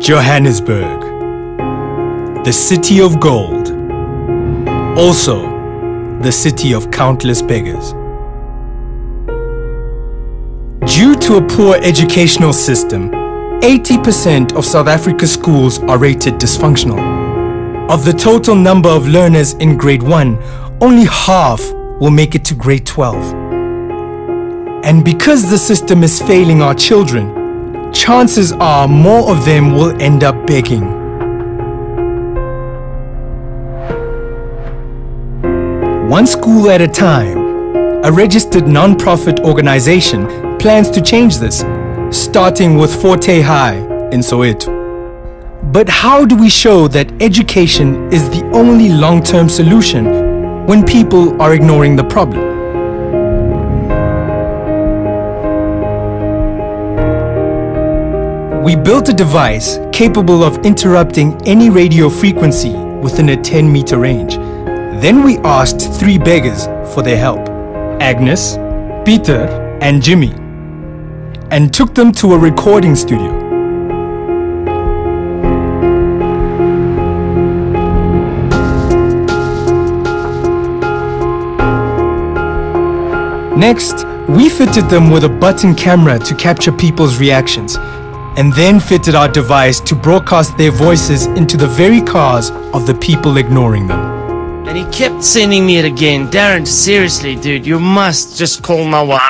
Johannesburg, the city of gold. Also, the city of countless beggars. Due to a poor educational system, 80% of South Africa's schools are rated dysfunctional. Of the total number of learners in grade 1, only half will make it to grade 12. And because the system is failing our children, chances are more of them will end up begging. One school at a time, a registered non-profit organization plans to change this, starting with Forte High in Soweto. But how do we show that education is the only long-term solution when people are ignoring the problem? We built a device capable of interrupting any radio frequency within a 10 meter range. Then we asked three beggars for their help Agnes, Peter, and Jimmy, and took them to a recording studio. Next, we fitted them with a button camera to capture people's reactions, and then fitted our device to broadcast their voices into the very cars of the people ignoring them. And he kept sending me it again. Darren, seriously, dude, you must just call my wife.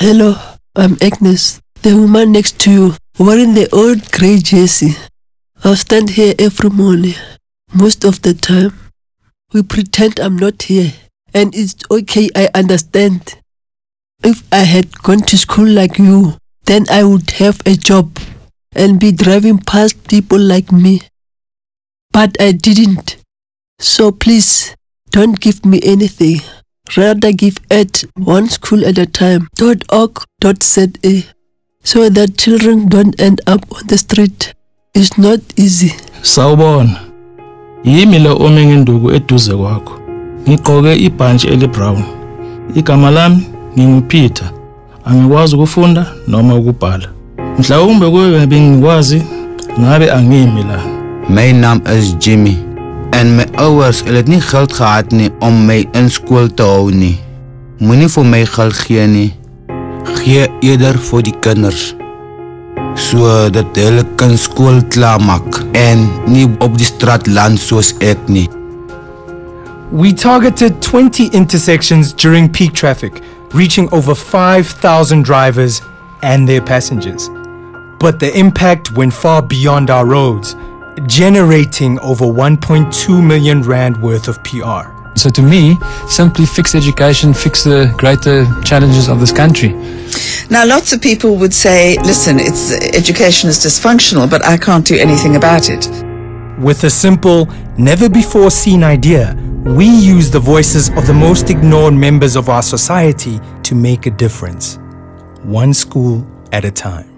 Hello, I'm Agnes, the woman next to you, wearing the old grey jersey. I stand here every morning, most of the time. We pretend I'm not here, and it's okay, I understand. If I had gone to school like you, then I would have a job and be driving past people like me. But I didn't. So please, don't give me anything. Rather give at one school at a time. .org.za so that children don't end up on the street. It's not easy. Sawubona. Yimi lo ome ngenduku eduze kwakho. Ngigqoke ibhantshi elibrown. Igama lami nginguPeter. Angikwazi ukufunda noma ukubhala. Mhlawumbe kube bengikwazi ngabe angimi la. My naam is Jimmy en my ouers het dit nie geld gehad nie om my in skool te hou nie. Moenie vir my geld gee nie. Gee eerder vir die kinders sodat hulle kan skool klaarmaak en nie op die straat land soos ek nie. We targeted 20 intersections during peak traffic, reaching over 5,000 drivers and their passengers. But the impact went far beyond our roads, generating over 1.2 million rand worth of PR. So to me, simply fix education, fix the greater challenges of this country. Now, lots of people would say, listen, it's, education is dysfunctional, but I can't do anything about it. With a simple, never before seen idea, we use the voices of the most ignored members of our society to make a difference, one school at a time.